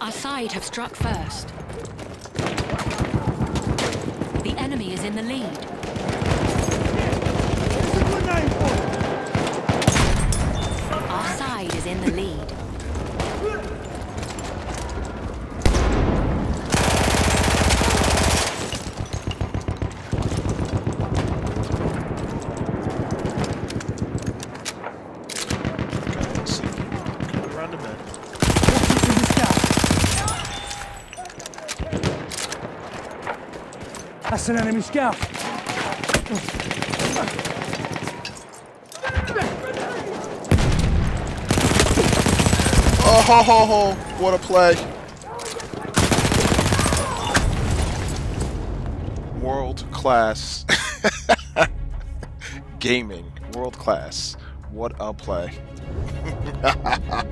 Our side have struck first. The enemy is in the lead. Our side is in the lead. That's an enemy scout. Oh, ho, ho, ho. what a play. World class. Gaming. World class. What a play.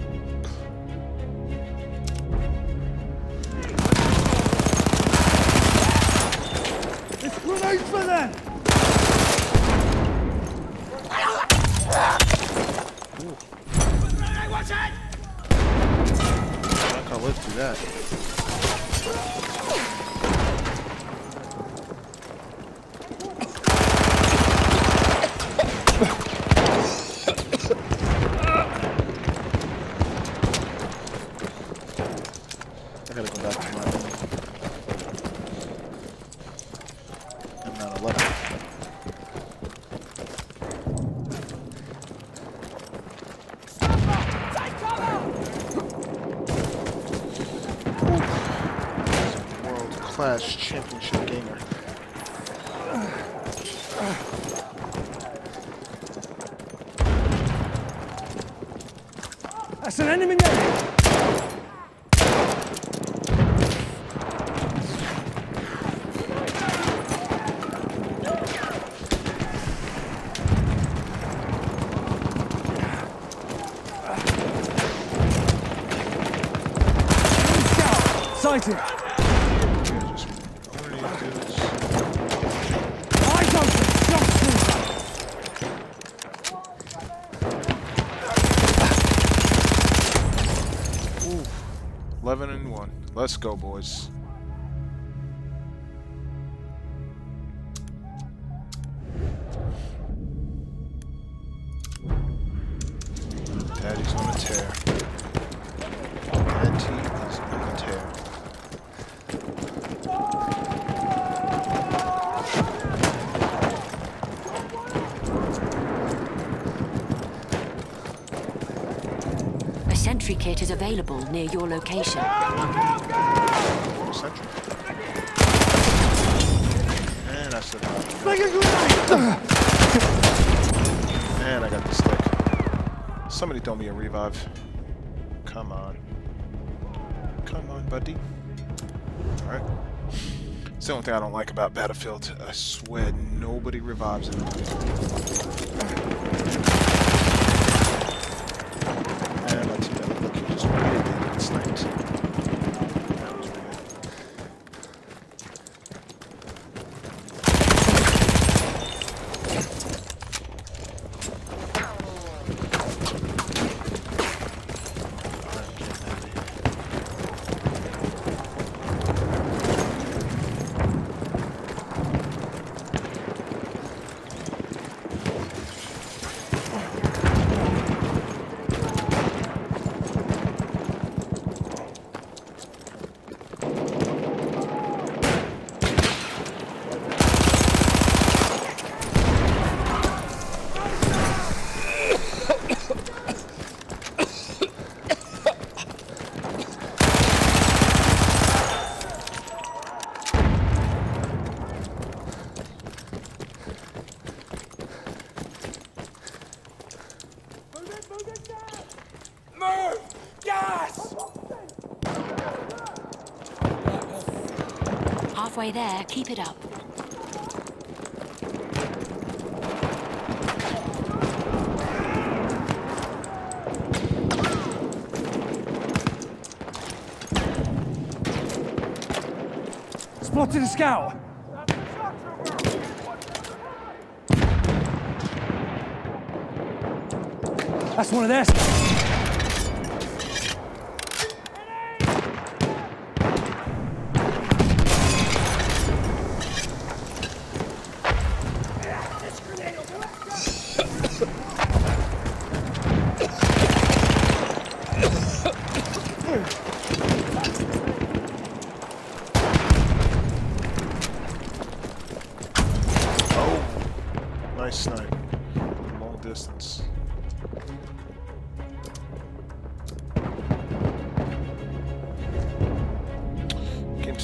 class championship gamer. That's an enemy there! Sighted! 11 and 1. Let's go, boys. Sentry kit is available near your location. Central. And I! And I got the stick. Somebody throw me a revive. Come on. Come on, buddy. Alright. It's the only thing I don't like about Battlefield. I swear nobody revives it. And my teammate look, he just ran in and sniped. That was weird. I'm getting out of here. Halfway there, keep it up. Spotted a scout. That's one of their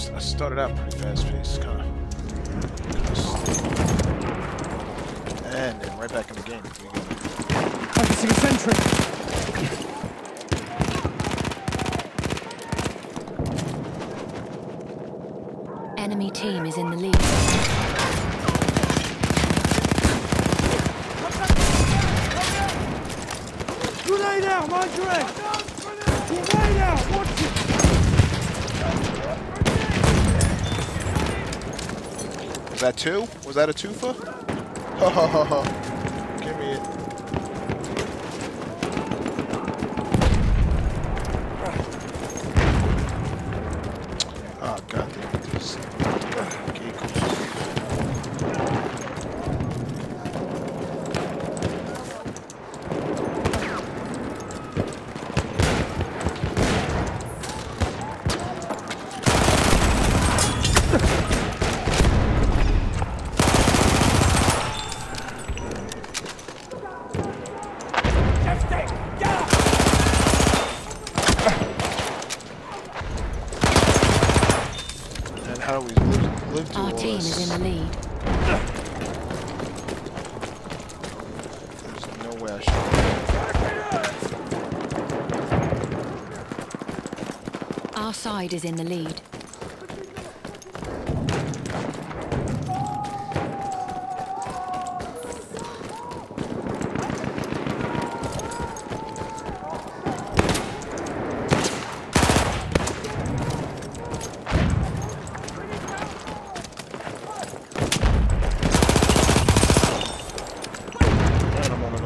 Game st- started out pretty fast paced, kind of. And then right back in the game. We. I can see a sentry. Enemy team is in the lead. Grenade out, mind your. Grenade out, watch it. Was that two? Was that a twofer? Ha ha ha ha. Give me it. Oh god damn it. This geek. And how we live, live through Our team this? is in the lead. There's no way I should. Our side is in the lead.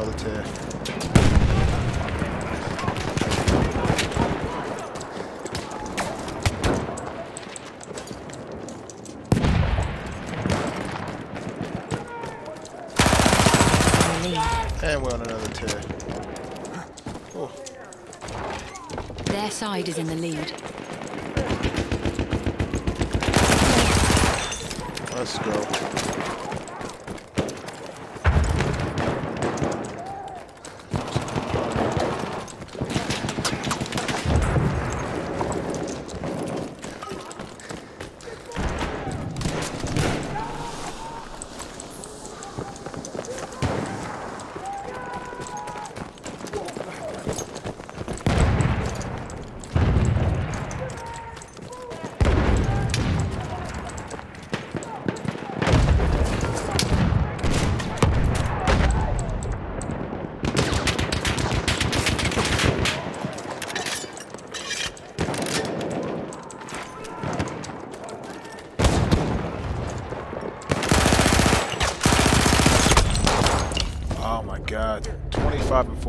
And I'm on another tier. In the lead. And we're on another tier. Oh, Their side is in the lead. let's go.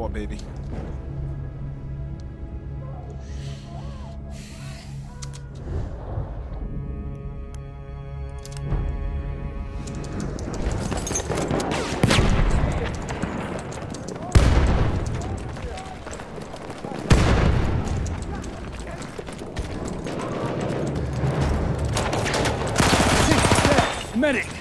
for, baby. Medic!